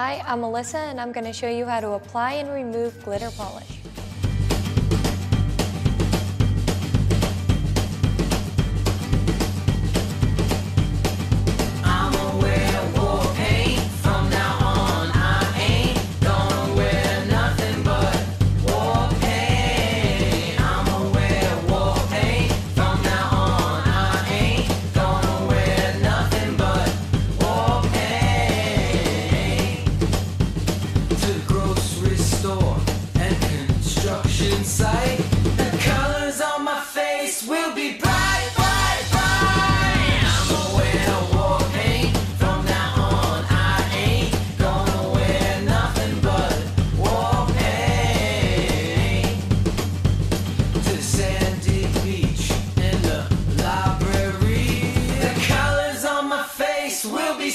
Hi, I'm Melissa and I'm going to show you how to apply and remove glitter polish. The colors on my face will be bright, bright, bright. I'ma wear war paint. From now on, I ain't gonna wear nothing but war paint. To sandy beach and the library. The colors on my face will be.